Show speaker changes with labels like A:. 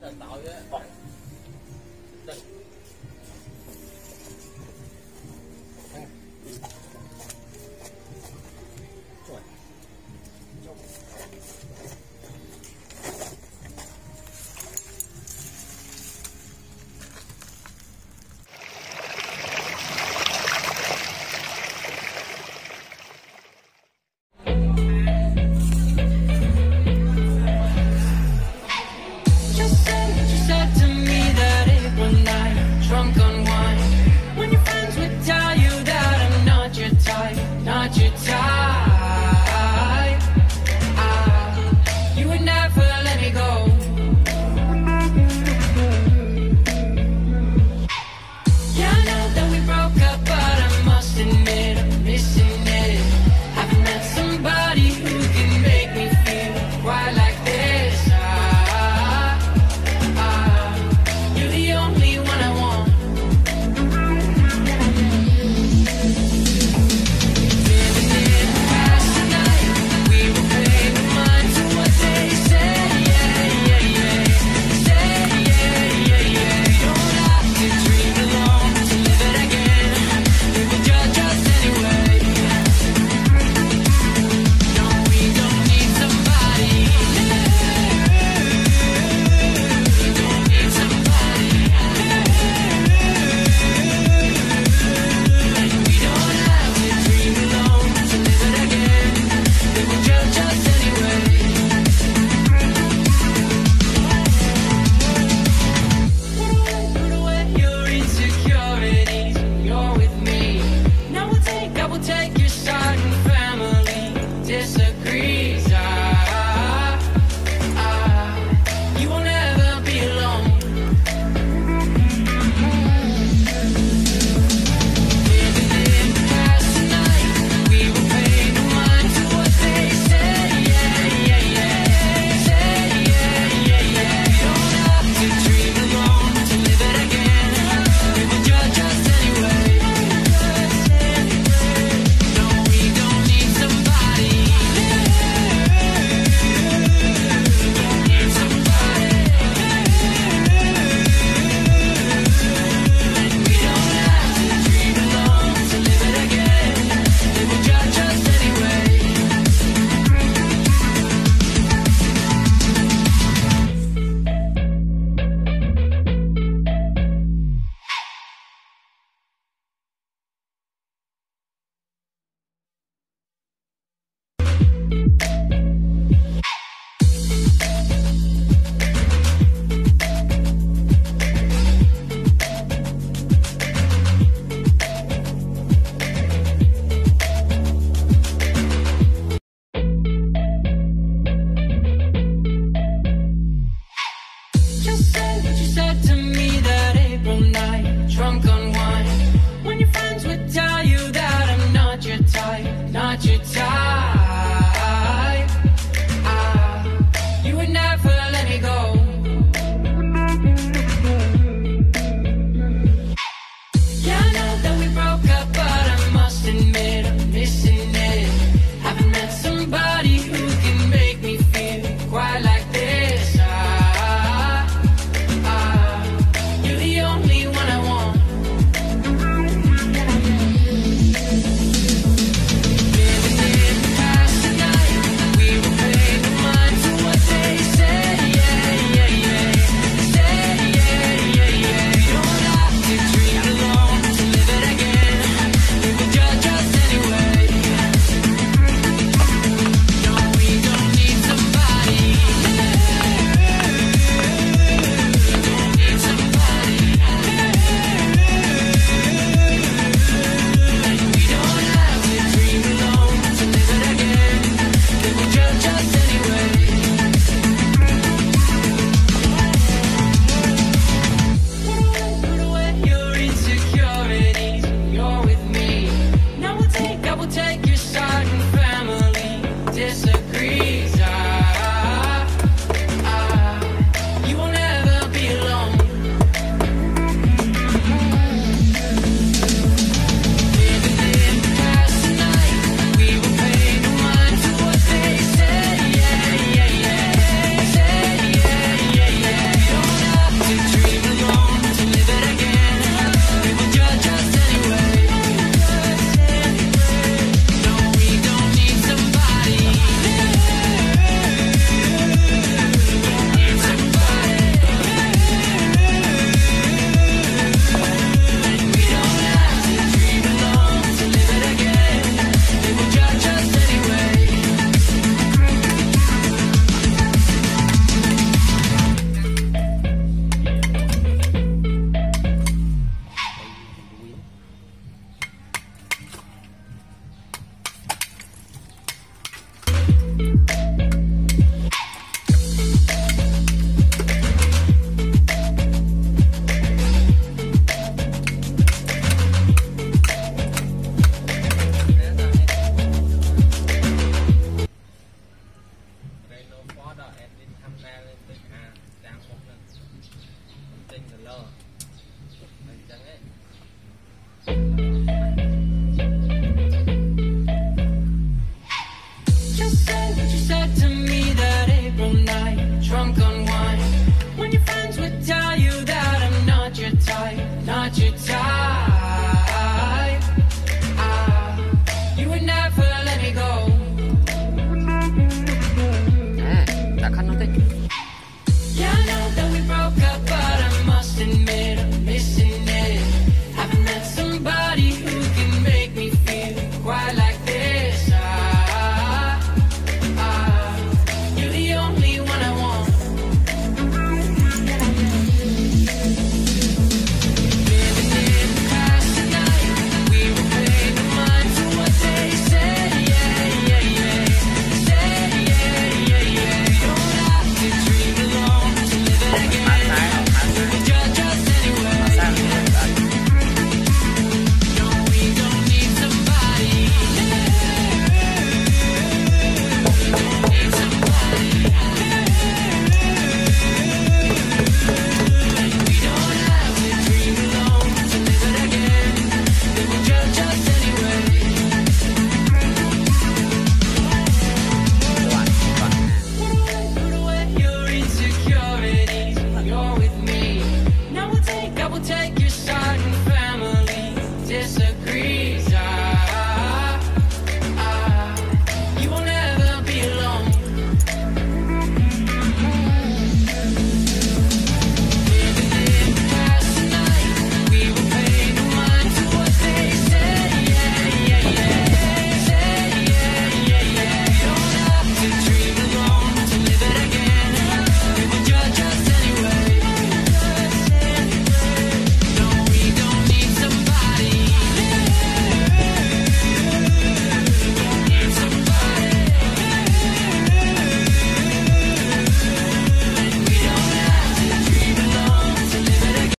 A: She said,
B: Bye.
A: 哦，还讲嘞。